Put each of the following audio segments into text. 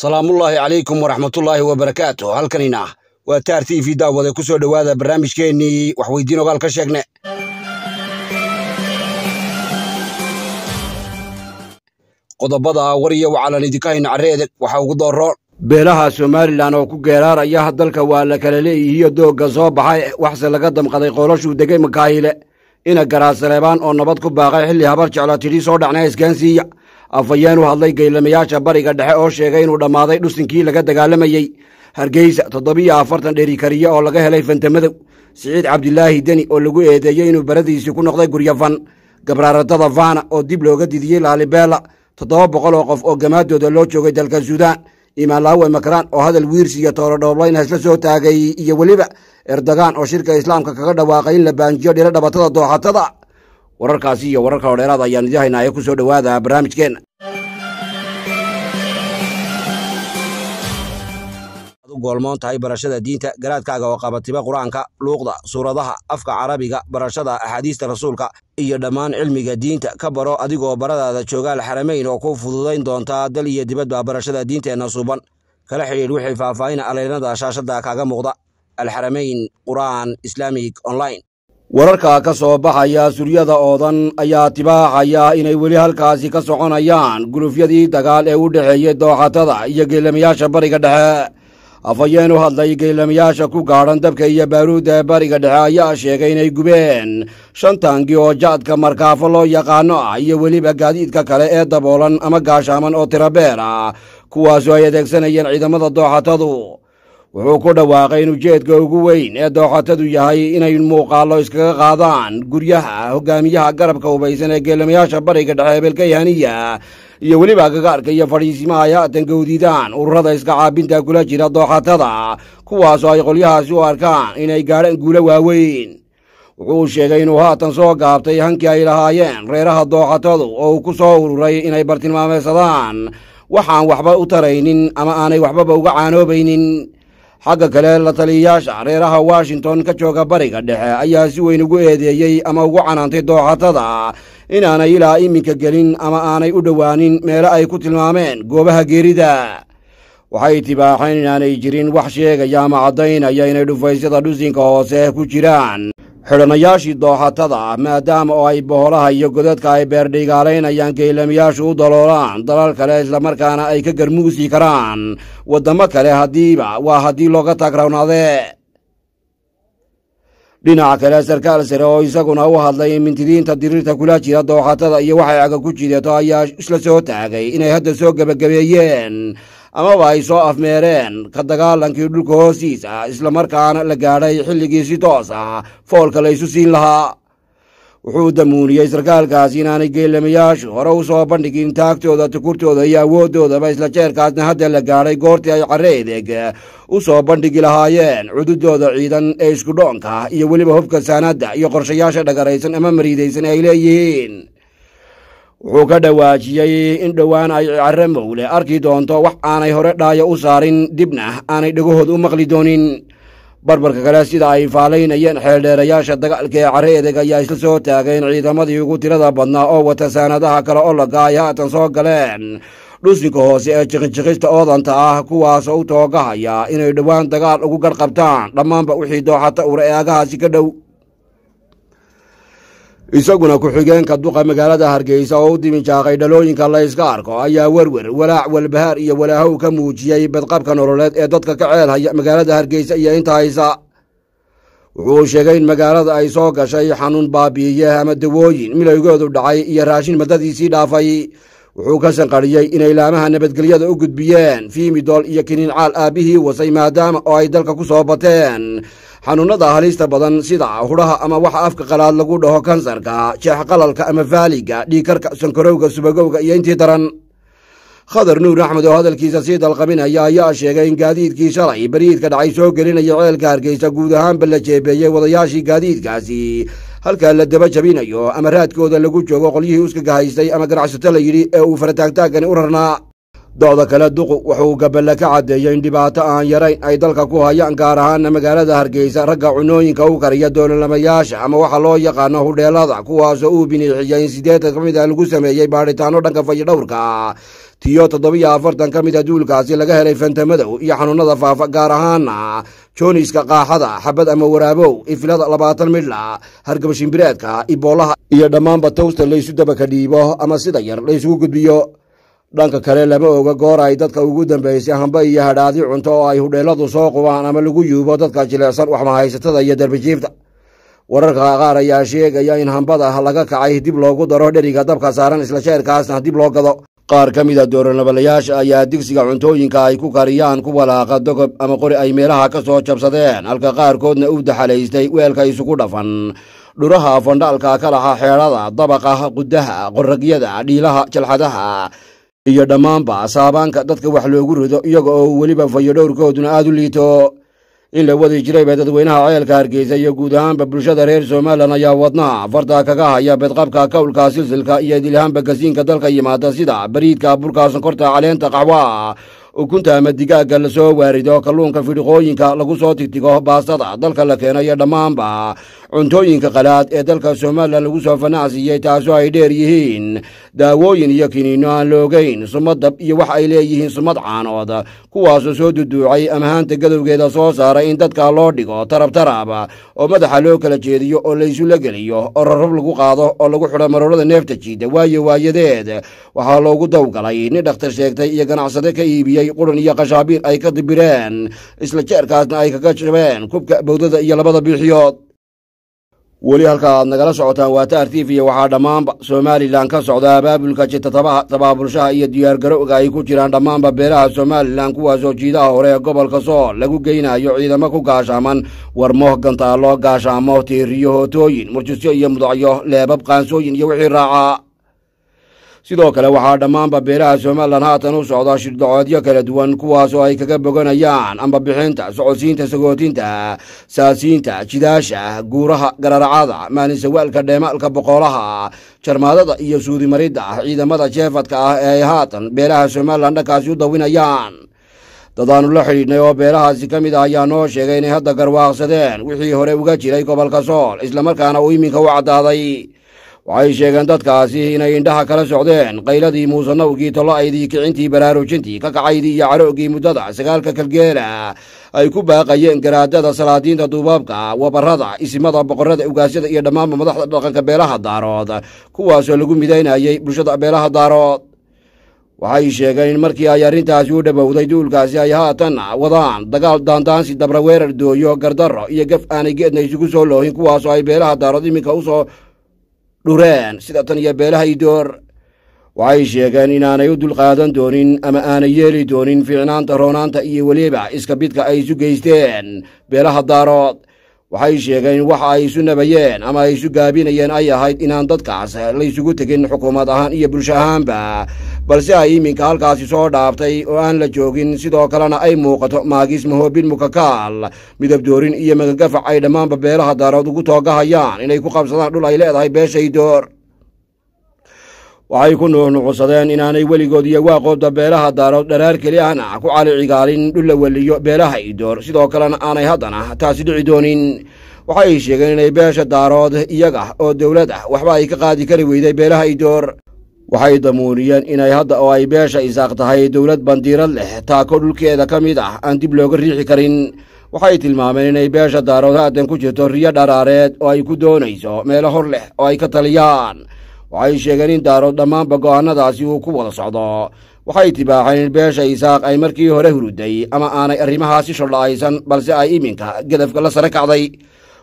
salaamullaahi calaykum waraxmatullaahi wabarakaatu halkanina waa taar t v daawade ku soo dhowaada barnaamijkeennii waxweydiin ogaal ka sheegne. Qodobada war wacalan idinka hayna carre edeg waxaa ugu dooroon beelaha somalilan oo ku geeraaraya dalka waa la kala leeyihiyo doogga soo baxay waxse laga damqaday qoolashuu degay makaahile ina garaasaleebaan oo nabad ku baaqay xilli habar jecla tidhi soo dhacna isgaansiiya afhayeen u hadlay geylamayaasha bariga dhexe oo sheegay inuu dhammaaday dhusinkii laga dagaalamayey hargeysa toddobiyo afartan dherikariye oo laga helay fantamadow siciid cabdilaahi deni oo lagu eedeeyey inuu baradiisii ku noqday guryafan gabraaratada fana oo dib looga didiyey laalibeela toddoba boqol oo qof oo gamaadooda loo joogay dalka suudaan. Imaanlaawe makraan oo hadal wiirsi iyo toolodhooblayn hasla soo taagay iyo weliba erdogan oo shirka islaamka kaga dhawaaqay in la baanjiyo dhiro dhabatada dooxatada wararkaasi iyo warar kaloo dheeraad ayaan idin haynaa ee ku soo dhowaada barnaamijkeenna goolmoon tahay barashada diinta garaadkaaga oo qabatiba qur'aanka luuqda suuradaha afka carabiga barashada axaadiista rasuulka iyo dhammaan cilmiga diinta. Ka baro adigoo baradaada joogaal xaramayn oo ku fududayn doontaa dal iyo dibadba barashada diinteenna suuban kala xidhiidh wixii faahfaahin aleynada shaashadda kaaga muuqda. Alxaramayn qur'aan islaamig online wararka ka soo baxaya suryada oodan ayaa tibaaxaya inay weli halkaasi ka soconayaan. Gulufyadii dagaal ee u dhexeeyey dooxatada iyo geelamayaasha bariga dhexe. Afhayeen u hadlay geylamayaasha ku gaadhan dabka iyo baaruudda bariga dhexe ayaa sheegay inay gubeen. Shan taangi oo jaadka markaafo loo yaqaano ah iyo weliba gaadiidka kale ee daboolan ama gaashaaman oo tirabeer ah kuwaasoo ay adeegsanayeen ciidamada dooxatadu wuxuu ku dhawaaqay in ujeedka ugu weyn ee dooxatadu yahay inay muuqaallo iskaga qaadaan guryaha hogaamiyaha garabka hubaysan ee geelamayaasha bariga dhexe ebelkayhaniya iyo weliba gagaarka iyo fadhiisimaha ay haatan gowdidaan ururada iska caabinta kula jira dooxatada kuwaasoo ay qolyahaasi u arkaan inay gaadhaan guulo waaweyn. Wuxuu sheegay inuu haatan soo gaabtay hankii ay lahaayeen reeraha dooxatadu oo uu ku soo ururay inay bartilmaameysadaan waxaan waxba u taraynin ama aanay waxbaba uga caanoobaynin xagga kale la taliyayaasha reeraha washington ka jooga bariga dhexe. Ayaa si weyn ugu eedeeyey ama ugu canaantay dooxatada. Inaanay ilaa iminka gelin ama aanay u dhowaanin meelo ay ku tilmaameen goobaha geerida. Waxay tibaaxeen inaanay jirin wax sheegaya ama caddaynaya inay dhufaysyada dhusinka hoose ku jiraan xidhanayaashii dooxatada maadaama oo ay boholaha iyo godadka ay beerdhigaalaynayaan geylamayaashu u daloolaan dalal kale islamarkaana ay ka garmuusi karaan. Waddamo kale haddiiba waa haddii looga taagrownaadee dhinaca kale sarkaal sare oo isaguna u hadlay mintidiinta diriirta kula jira dooxatada iyo waxay aga ku jidato ayaa isla soo taagay inay hadda soo gebagabeeyeen amaba ay soo afmeereen ka dagaalankii dhulka hoostiisa islamarkaana la gaadhay xilligii si toos ah foolka la ysu siin lahaa. Wuxuu damuuniyey sarkaalkaasi inaanay geelamayaashu hore u soo bandhigin taagtooda tukurtooda iyo awooddoodaba isla jeerkaasna hadda la gaadhay goortii ay carre edeg u soo bandhigi lahaayeen. Cududooda ciidan ee iskudhoonka iyo weliba hubka saanadda iyo qorshayaasha dhagaraysan ama mariidaysan ay leeyihiin wuxuu ka dhawaajiyey in dhowaan ay carre mowle arki doonto wax aanay hore dhaayo u saarin dibna aanay dhegahooda u maqli doonin. Barbarka kale sida ay faalaynayeen xeeldheerayaasha dagaalka ee carre edeg ayaa isla soo taageen ciidamadii ugu tirada badnaa oo wata saanadaha kale ologa ay haatan soo galeen. Dhusinka hoose ee jiqinjiqista oodanta ah kuwaasoo u toogahaya inay dhowaan dagaal ugu garh qabtaan dhammaanba wixii dooxata ura ee aagahaasi ka dhow isaguna ku-xigeenka duqa magaalada hargeysa oo u diminjaaqay dhalooyinka layska arko ayaa werwer walaac walbahaar iyo walaahow ka muujiyey badqabka nololeed ee dadka ka ceelhaya magaalada hargeysa iyo inta haysa. Wuxuu sheegay in magaalada ay soo gashay xanuun baabi'iye ama dawooyin milaygoodu dhacay iyo raashin madadiisii dhaafay. Wuxuu ka sanqadhiyey inay laamaha nabadgelyada u gudbiyeen fiimidool iyo kiniincaal aabbihii wasay maadaama oo ay dalka ku soo bateen xanuunnada halista badan sida hudhaha ama waxa afka qalaad lagu dhaho kansarka jeex qalalka ama faaliga dhiikarka sankarowga subagowga iyo intii daran. Khadar nuur axmed oo hadalkiisa sii dalqabinaya ayaa sheegay in gaadiidkii shalay bariidka dhacay soo gelinaya ceelka hargeysa guud ahaanba la jeebeeyey wadayaashii gaadiidkaasi. Halkaa la daba jabinayo ama raadkooda lagu joogo qolyihii uskaga haystay ama ganacsato la yidhi ee uu farataagtaaggani u rarnaa docda kale duqu wuxuu gaballa ka caddeeyey in dhibaato aan yarayn ay dalka ku hayaan gaar ahaana magaalada hargeysa. Ragga cunooyinka u kariya doololamayaasha ama waxa loo yaqaano hudheelada kuwaasoo uu biniixiyey in siddeetan ka mid a lagu sameeyey baadhitaano dhanka fayodhowrka tiyo toddobiyo afartan ka mid a duulkaasi laga helay fantamadow iyo xanuunada faafa gaar ahaana jooniska qaaxada xabad ama waraabow ifilada labaatan midhla hargabashimbireedka iboolaha iyo dhammaanba towsta laysu dabaka dhiibo ama sida yar laysugu gudbiyo dhanka kale lama oga goor ay dadka ugu dambaysay hamba iyo hadhaadi cunto oo ay hudheeladu soo qubaan ama lagu yuubo dadka jilicsan waxmahaysatada iyo darbijiifta wararka qaar ayaa sheegaya in hambada laga kacay dib loogu daro dheriga dabka saaran isla jeerkaasna dib loo gado. Qaar ka mid a dooranabalayaasha ayaa digsiga cuntooyinka ay ku kariyaan ku walaaqa dogob ama qori ay meelaha ka soo jabsadeen halka qaarkoodna u daxalaystay weelka isugu dhafan. Dhuraha fandhaalka ka laha xeedhada dabaqa qudaha qoragyada dhiilaha jalxadaha iyo dhammaanba saabaanka dadka wax loogu rido iyaga oo weliba fayodhowrkooduna aada u liito. In la wadi jirayba dadweynaha ceelka hargeysa iyo guud ahaanba bulshada reer somalilan ayaa wadnaha fartaa kaga haya bedqabka kowlka silsilka iyo dilhaanba gasiinka dalka yimaada sida bariidka burka sonkorta caleenta qaxwa ukunta ama digaagga la soo waarido kalluunka fidhiqooyinka lagu soo tigtigo baastada dalka la keeno iyo dhammaanba cuntooyinka qalaad ee dalka somalilan lagu soo fanacsiiyey taasoo ay dheer yihiin. Daawooyin iyo kiniinno aan loogeyn sumad dab iyo wax ay leeyihiin sumad caanood kuwaasoo soo duduucay amahaanta gadowgeeda soo saaray in dadka loo dhigo tarab tarab oo madaxa loo kala jeediyo oo laysula geliyo oo rarrab lagu qaado oo lagu xidho maroorada neefta jiida waayo waayadeed. Waxaa loogu dawgalay nin dhakhtar sheegtay iyo ganacsade ka iibiyey quran iyo qashaabiir ay ka dibireen isla jeerkaasna ay kaga jabeen kubka bowdada iyo labada biixiyood weli halka aad nagala socotaan waa taar t v waxaa dhammaanba somalilan ka socda. Abaabulka jitatabaha tabaabulshaha iyo diyaargarowga ay ku jiraan dhammaanba beelaha somalilan kuwaasoo jiidaha hore ee gobolka sool lagu geynayo ciidamo ku gaashaaman warmo gantaalo gaashaamo tiiriyo hootooyin murjisyo iyo mudacyo leebab qaansooyin iyo wixii raaca sidoo kale waxaa dhammaanba beelaha somalilan haatan u socda shirdacoodyo kala duwan kuwaasoo ay kaga boganayaan amba bixinta socodsiinta sagootinta saasiinta jidaasha guuraha gararacada maalinsawaalka dheemaalka boqolaha jarmaadada iyo suudimaridda. Ciidamada jeefadka ah ee ay haatan beelaha somalilan dhankaasi u dawinayaan. Dadaannu la xidhiidhnay oo beelahaasi ka mid ah ayaa noo sheegay inay hadda garwaaqsadeen wixii hore uga jiray gobolka sool islamarkaana uu iminka u caddaaday waxay sheegeen dadkaasi inay indhaha kala socdeen. Qayladii muusanowgii tollo-aydii kicintii baraarujintii ka kacaydii iyo carooggii muddada sagaalka kalgeela ay ku baaqayeen garaadada salaadiinta duubaabka wabarrada isimada boqorrada ugaasyada iyo dhammaanba madaxda dhaqanka beelaha daarood. Kuwaasoo lagu midaynayay bulshada beelaha daarood. Waxay sheegeen in markii ay arrintaasi u dhowowday duulkaasi ay haatan wadaan. Dagaal daandaansi dabraweerar dooyo gardarro iyo gaf aanay geedna isugu soo loohin kuwaasoo ay beelaha daarood iminka u soo dhureen. Sida tan iyo beelaha idoor waxay sheegeen inaanay u dulqaadan doonin ama aanay yeeli doonin fiicnaanta roonaanta iyo weliba iska bidka ay isu geysteen. Beelaha daarood. Waxay sheegeen in waxa ay isu nabayeen ama ay isu gaabinayeen ay ahayd inaan dadkaas laysugu tegin xukuumad ahaan iyo bulsho ahaanba balse ay iminka halkaasi soo dhaaftay oo aan la joogin sidoo kalena ay muuqato maagis mahoobin mukakaal midabdoorin iyo magagafac ay dhammaanba beelaha daarood ugu toogahayaan inay ku qabsadaan dhul ay leedahay beeshay door. Waxay ku nuuxnuucsadeen inaanay weligood iyo waaqooda beelaha daarood dharaar keli ahna ku cali cigaalin dhul la weliyo beelaha idoor sidoo kalena aanay haddana taasi dhici doonin. Waxay sheegeen inay beesha daarood iyaga oo dowlad ah waxba ay ka qaadi kari weyday beelaha idoor waxay damuuniyeen inay hadda oo ay beesha isaaq tahay dowlad bandiirad leh taako dhulkeeda ka mid ah aan dib looga riixi karin. Waxay tilmaameen inay beesha daarood haatan ku jirto riyo dharaareed oo ay ku doonayso meelo hor leh oo ay ka taliyaan. Waxay sheegeen in daarood dhammaanba go'aannadaasi uu ku wada socdo. Waxay tibaaxeen in beesha isaaq ay markii hore huruday ama aanay arrimahaasi shodha'aysan balse ay iminka gedafka la sare kacday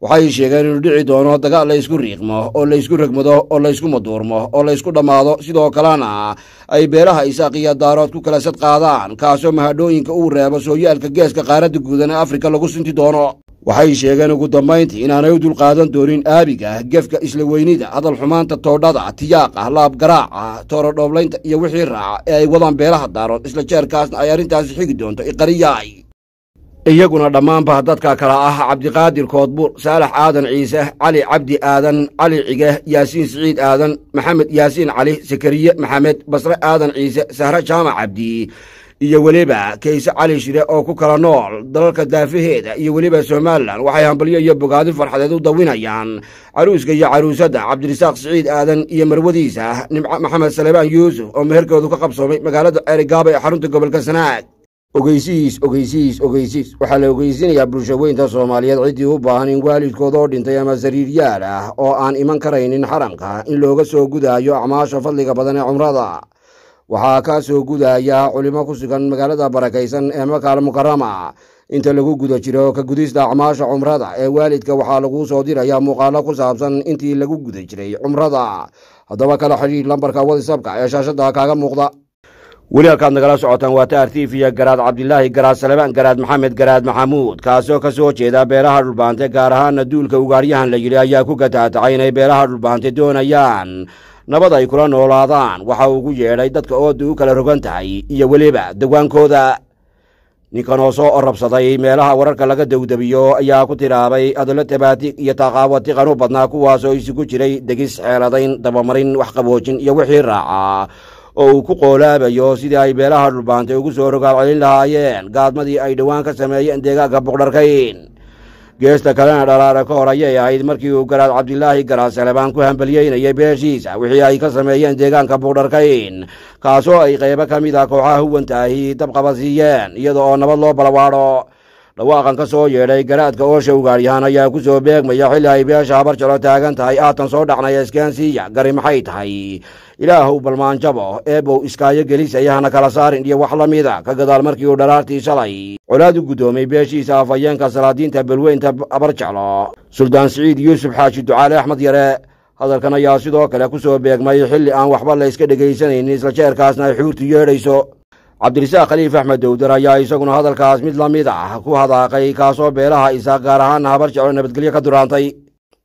waxay sheegeen inuu dhici doono dagaal laysku riiqmo oo laysku regmado oo laysku maduurmo oo laysku dhammaado sidoo kalena ay beelaha isaaq iyo daarood ku kala sad qaadaan kaasoo mahadhooyinka uu reebo sooyaalka geeska qaaradda guudan ee afrika lagu sinti doono. Waxay sheegeen ugu dambayntii inaanay u dulqaadan doonin aabiga gefka isla weynida hadal xumaanta toodhada tiyaaqa laabgaraaca toorodhooblaynta iyo wixii raaca ee ay wadaan beelaha daarood. Isla jeerkaasna ay arrintaasi xigi doonto iqariyaay iyaguna dhammaanba dadka kale ah cabdiqaadir koodbuur saalax aadan ciise cali cabdi aadan cali cige yaasiin siciid aadan maxamed yaasiin cali sakariye maxamed basre aadan ciise sahre jaamac cabdi iyo weliba kayse cali shire oo ku kala nool dalalka daafaheeda iyo weliba somalilan waxay hambalyo iyo bogaadi farxadeed u dawinayaan. Caruuska iyo caruusadda cabdirisaaq siciid aadan iyo marwadiisa nimco maxamed salebaan yuusuf oo meherkoodu ka qabsoomay magaalada ceerigaaba ee xarunta gobolka sanaag ogeysiis ogeysiis ogeysiis. Waxaa la ogeysiinayaa bulsho weynta soomaaliyeed ciddii u baahan in waalidkood oo dhintay ama sariiryaal ah oo aan iman karaynin xaramka in looga soo gudaayo acmaasha fadliga badan ee cumrada. Waxaa ka soo gudaya culimo ku sugan magaalada barakaysan ee makaal mukarama inta lagu guda jiro ka gudista acmaasha cumrada ee waalidka waxaa lagu soo dirayaa muuqaalo ku saabsan intii lagu guda jiray cumrada. Haddaba kala xidhiidh lambarka watsapka ee shaashada kaaga muuqda weli halkaad nagala socotaan waa taar t v garaad cabdilaahi garaad salebaan garaad maxamed garaad maxamuud. Kaasoo ka soo jeeda beelaha dhulbaante gaar ahaana duulka ugaaryahan la yidhi ayaa ku gataatacay inay beelaha dhulbaante doonayaan. Nabad ay kula noolaadaan. Waxa ugu yeedhay dadka ooda u kala rogan tahay iyo weliba dawaankooda ninkan oo soo orabsaday meelaha wararka laga dawdabiyo ayaa ku tiraabay adolo tabaatig iyo taqaawatiqan u badnaa kuwaasoo isugu jiray degis xeeladayn dabamarin waxqaboojin iyo wixii raaca oo uu ku qoolaabayo sidii ay beelaha dhulbaantay ugu soo rogaal celin lahaayeen. Gaadmadii ay dhowaan ka sameeyeen deegaanka buqdharkayn geesta kalena dhalaare ka hor ayay ahayd markii uu garaad cabdilaahi garaad salebaan ku hambaliyeynayay beeshiisa wixii ay ka sameeyeen deegaanka buqdharkayn kaasoo ay qaybo ka mid ah kooxaha huwantaahi dabqaba siiyeen iyada oo nabad loo balawaadho dhawaaqan ka soo yeedhay garaadka oosha ugaaryahaan ayaa ku soo beegmaya xilli ay beesha habar jalo taagan tahay aatan soo dhacnaya iskaansiiya gari maxay tahay? Ilaahow balmaanjabo eebow iskaayo gelisaya hana kala saarin iyo wax la mida. Ka gadaal markii uu dharaartii shalay. Colaad u guddoomay beeshiisa afhayeenka salaadiinta balweynta abarjeclo suldaan siciid yuusuf xaaji ducaale axmed yare hadalkan ayaa sidoo kale ku soo beegmay xilli aan waxba la yska dhegaysanaynin isla jeerkaasna ay xuurtu yeedhayso cabdirisaaq khaliif axmed dowdar ayaa isaguna hadalkaas mid la mid ah ku hadaaqay kaasoo beelaha isaaq gaar ahaana habar jeclo nabadgelyo ka duraantay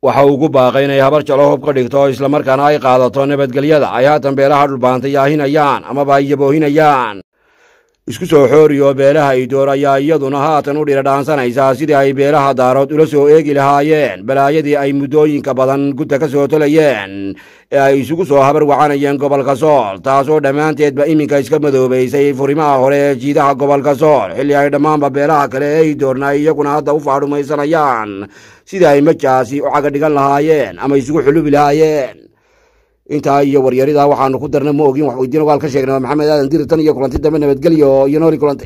waxa uu ku baaqay inay habar jeclo hub ka dhigto islamarkaana ay qaadato nabadgelyada. Ay haatan beelaha dhulbaantay yaahinayaan amaba ay yaboohinayaan isku soo xooriyo beelaha idoor ayaa iyaduna haatan u dhira dhaansanaysaa sidii ay beelaha daarood ula soo eegi lahaayeen. Balaayadii ay muddooyinka badan gudda ka soo tolayeen ee ay isugu soo habar wacanayeen gobolka sool taasoo dhammaanteedba iminka iska madoobaysay furimaha hore ee jiidaha gobolka sool. Xilli ay dhammaanba beelaha kale ee idoorna ay iyaguna hadda u faadhumaysanayaan sidii ay majaasi u caga dhigan lahaayeen ama isugu xulubi lahaayeen intaa iyo waryarida waxaanu ku darna ma ogin wax weydiin ogaal ka sheegnay maxamed aadan diri tan iyo kulanti dambe nabadgelyo iyo nooli kulantay